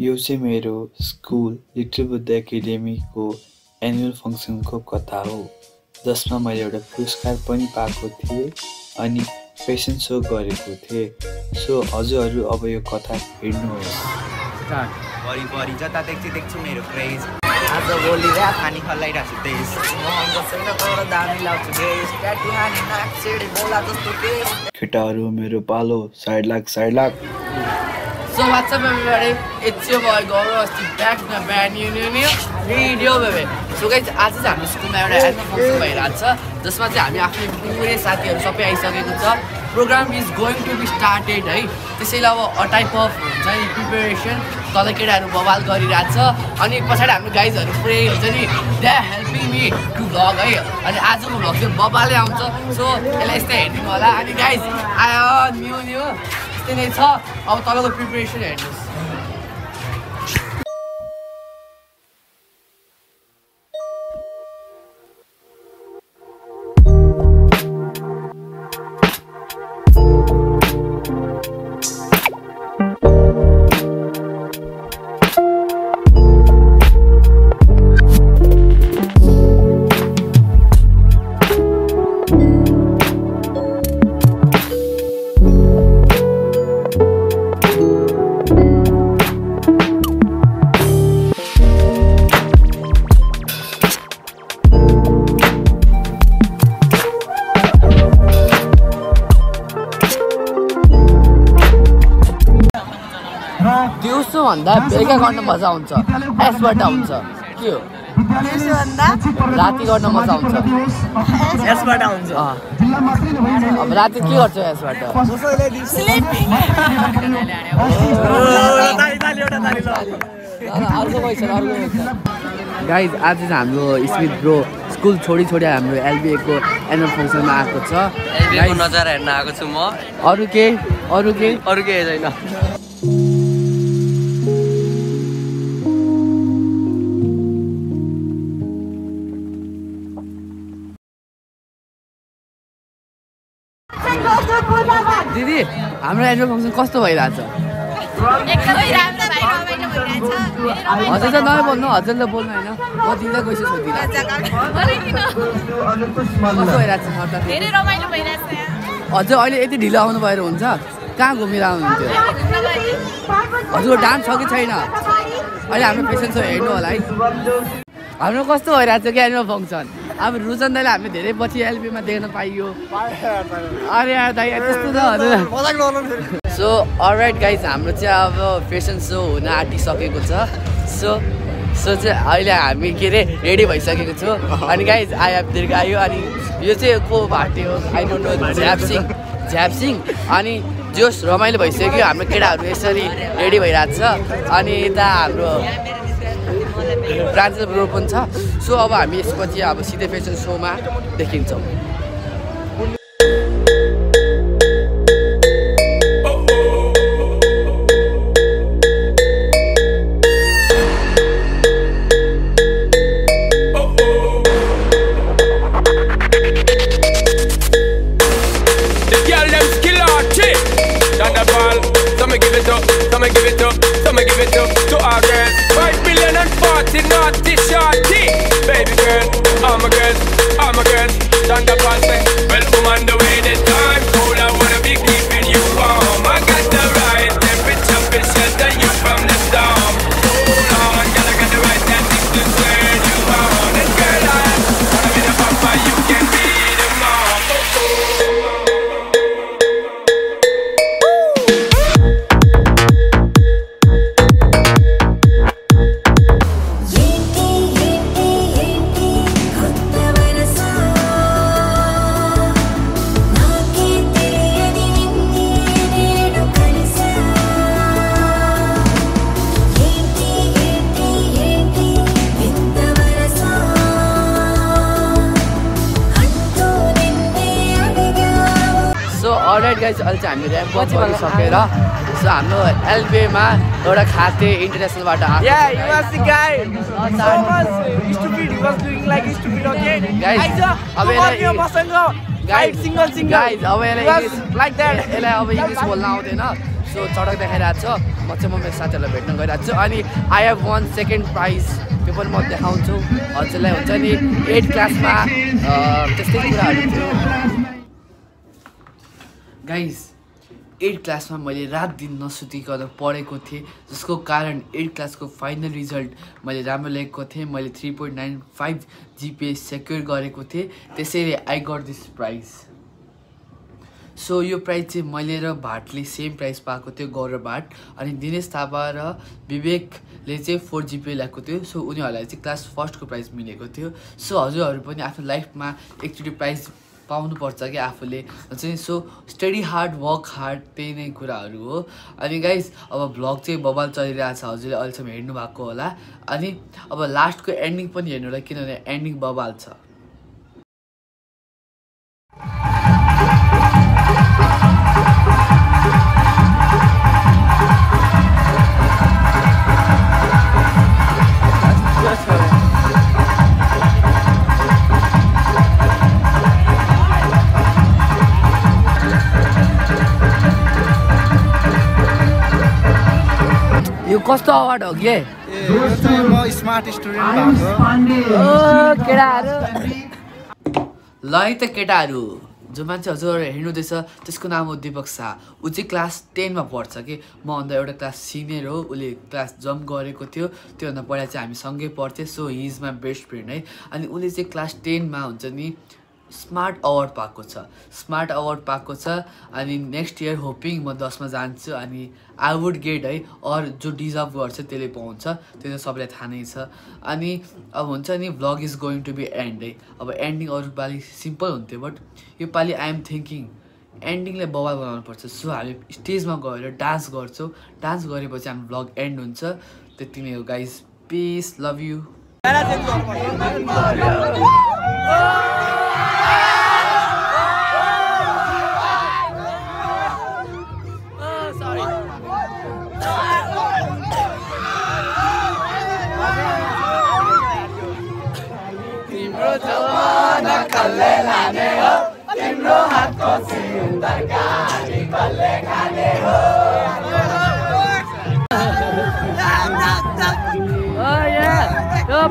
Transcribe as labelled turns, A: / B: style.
A: यो चाहिँ मेरो स्कुल लिटल बुद्ध एकाडेमीको एनुअल फङ्सनको कथा हो। जसमा मैले एउटा पुरस्कार पनि पाएको थिएँ अनि फेसन सो गरेको थिएँ। सो हजुरहरू अब यो कथा हेर्नुहोस्।
B: भरिभरि जता देख्छु देख्छु मेरो क्रेज आज भोलि ऱ्याप खानी खल्लाइरहेको छु देश। महँगो छैन तर दामी लाउँछु देश। ट्याटु हानी नाक छेडी बोला जस्तो केस
A: केटाहरू मेरो पालो साइड लाख साइड लाख
C: So what's up everybody? It's your boy Gaurav back in a brand new new new video baby. So guys आज चाहिँ हाम्रो स्कुलमा एउटा एनुअल फङ्सन भइरहेको छ। जसमा चाहिँ हामी आफ्नो पुरै साथीहरू सबै आइसकेको छ। Program is going to be started है। त्यसैले अब अ टाइप अफ हुन्छ नि प्रिपेरेसन तल केटाहरू बवाल गरिरहेको छ। अनि पछाडि हाम्रो गाइजहरू पुरै हुन्छ नि they helping me to vlog है। अनि आजको भ्लग चाहिँ बबाले आउँछ। सो यसलाई यस्तै हेरिदिनु होला। अनि गाइज आयो न्यू न्यू। यस्तै नै छ अब तपाईँको प्रिपेरेसन हेर्नुहोस् दिउँसो भन्दा बेलुका गर्न मजा आउँछ यसबाट हुन्छ। के हो? राति गर्न मजा आउँछ
B: यसबाट आउँछ
C: अँ। अब राति के गर्छ यसबाट अर्को गाइज आज चाहिँ हाम्रो स्मिथ ब्रो स्कुल छोडी छोडी हाम्रो एलबिएको एनुअल फङ्सनमा आएको छ।
D: नजारा हेर्न आएको छु म।
C: अरू केही? अरू केही?
D: अरू केही छैन।
C: दिदी हाम्रो एनुअल फङ्सन कस्तो भइरहेछ?
E: एकदमै राम्रो भाइ रमाइलो भइरहेछ
C: हजुर चाहिँ नबोल्नु हजुरले बोल्नु होइन म दिँदा गएछु सोधिरहेको भइरहेको हजुर अहिले यति ढिलो आउनु भएर हुन्छ। कहाँ घुमेर आउनुहुन्थ्यो? हजुर डान्स छ कि छैन? अहिले हाम्रो पेसेन्ट छ हेर्नु होला है। हाम्रो कस्तो भइरहेको छ कि एनुअल फङ्सन अब रुचन दाइले हामी धेरै पछि एलपीमा देख्न पाइयो। अरे दाइ त्यस्तो त सो अलराइट गाइज हाम्रो चाहिँ अब फेसन सो हुन आँटिसकेको छ। सो सो चाहिँ अहिले हामी के अरे रेडी भइसकेको छु। अनि गाइज आई हेभ दीर्घायु अनि यो चाहिँ को भाटे हो? आई डोन्ट नो झ्यापसिङ झ्यापसिङ अनि जोस् रमाइलो भइसक्यो। हाम्रो केटाहरू यसरी रेडी भइरहेको छ। अनि यता हाम्रो प्रान्जल ब्रो पनि छ। सो अब हामी यसपछि अब सिधै फेसन सोमा देखिन्छौँ। सो अलराइट गाइज अहिले चाहिँ हामी ऱ्याम्प गरिसकेर सो हाम्रो एलबिएमा एउटा खाते इन्टरनेसनलबाट अब इङ्ग्लिस. यसलाई अब इङ्ग्लिस बोल्न आउँदैन। सो चडक देखाइरहेको छ। म चाहिँ म मेरो साथीहरूलाई भेट्न गइरहेको छु। अनि I have won second prize त्यो पनि म देखाउँछु। हजुरलाई हुन्छ नि एट क्लासमा त्यस्तै कुराहरू थियो। गाइस एट क्लासमा मैले रात दिन नसुतिकन पढेको थिएँ जसको कारण एट क्लासको फाइनल रिजल्ट मैले राम्रो ल्याएको थिएँ। मैले three point nine five GPA secure गरेको थिएँ। त्यसैले I got this prize so यो प्राइज चाहिँ मैले र भाटले सेम प्राइज पाएको थियो गौरव भाट। अनि दिनेश थापा र विवेकले चाहिँ फोर जिपिए ल्याएको थियो। सो उनीहरूलाई चाहिँ क्लास फर्स्टको प्राइज मिलेको थियो। सो हजुरहरू पनि आफ्नो लाइफमा एकचोटि प्राइज पाउनुपर्छ कि आफूले। नि so study hard work hard त्यही नै कुराहरू हो। अनि गाइज अब भ्लग चाहिँ बबाल चलिरहेको छ हजुरले अहिलेसम्म हेर्नु भएको होला। अनि अब लास्टको एन्डिङ पनि हेर्नु होला किनभने एन्डिङ बबाल छ। यो कस्तो अवार्ड हो कि?
F: म स्मार्ट
C: ल है त केटाहरू। जो मान्छे हजुर हेर्नुहुँदैछ त्यसको नाम हो दिपक शाह। ऊ चाहिँ क्लास टेनमा पढ्छ कि? मभन्दा एउटा क्लास सिनियर हो उसले क्लास जम्प गरेको थियो। त्योभन्दा पहिला चाहिँ हामी सँगै पढ्थेँ so he is my best friend है। अनि उसले चाहिँ क्लास टेनमा हुन्छ नि स्मार्ट अवार्ड पाएको छ। स्मार्ट अवार्ड पाएको छ। अनि नेक्स्ट इयर होपिङ म दसमा जान्छु। अनि आई वुड गेट है अरू जो डिजर्भ गर्छ त्यसले पाउँछ। त्यो त सबैलाई थाहा नै छ। अनि अब हुन्छ नि vlog is going to be end है। अब एन्डिङ अरू पालि सिम्पल हुन्थ्यो बट यो पालि आई एम थिङ्किङ एन्डिङलाई बवाल बनाउनुपर्छ सो हामी स्टेजमा गएर डान्स गर्छौँ। डान्स गरेपछि हाम्रो भ्लग एन्ड हुन्छ। त्यति नै हो guys peace love you Oh, सिम oh,